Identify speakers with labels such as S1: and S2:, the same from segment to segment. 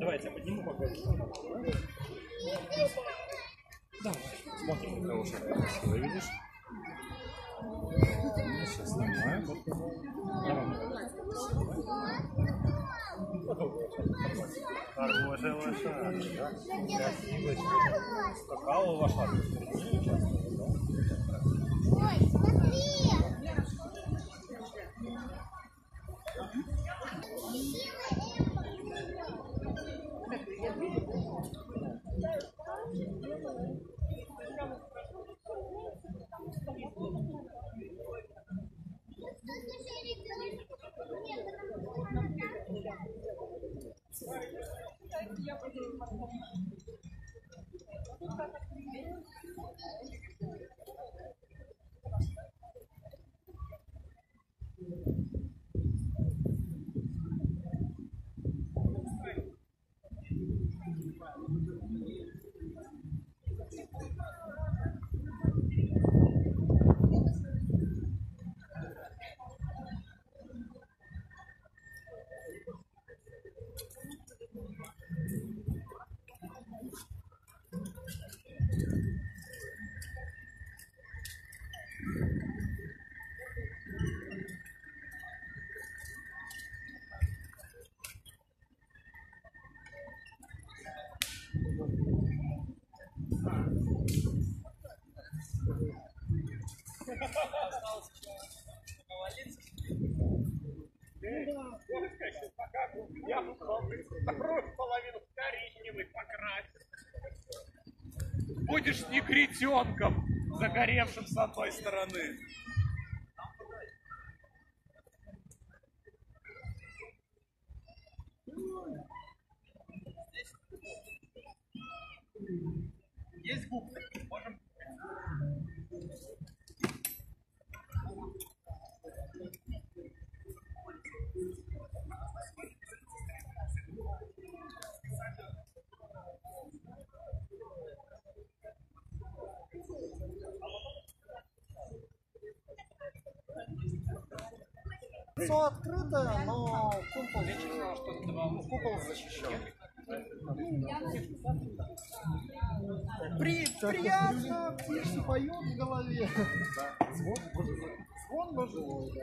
S1: Давайте я подниму поговорим. Давай. Смотрим, кого хорошего видишь. Ну, сейчас снимаем. Вот. Давай. Потом. Хорошая лошадь, да? Красивая. Какая лошадь?
S2: Я вторую половину коричневый покрасил. Будешь негритенком, загоревшим с одной стороны.
S3: Лицо открытое, но купол, купол защищен. При, приятно, птица поет в голове. Звон божевой. Звон божевой, да.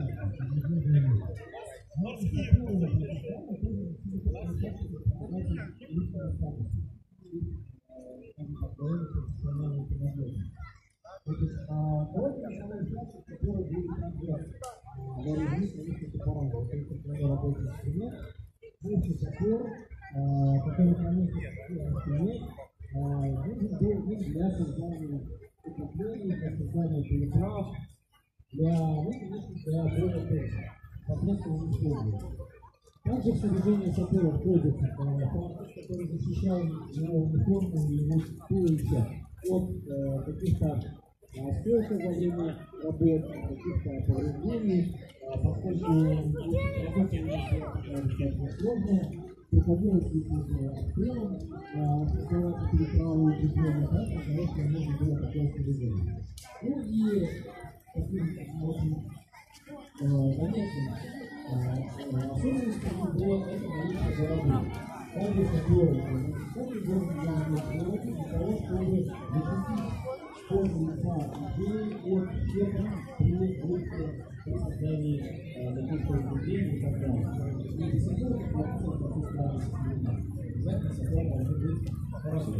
S4: который хранится в стене, нужен был вид для создания для создания переправ, для, для боя тоже, посредством исследования. Также в содержание сапера входит француз, который защищал его униформу и его туловище от э, каких-то осколков во время работ, каких-то повреждений, э, поскольку работа у нас достаточно сложная, приходилось действительно первым создавать переправу и так, для того, чтобы можно было такое движение. Ну и таким очень заметным особенностью было это наличие города. Каждый сапер, каждый должен для того, чтобы защитить школьные идеи от всех при создании каких-то укреплений и так далее. И сапер, обязательно сапер должен быть хорошо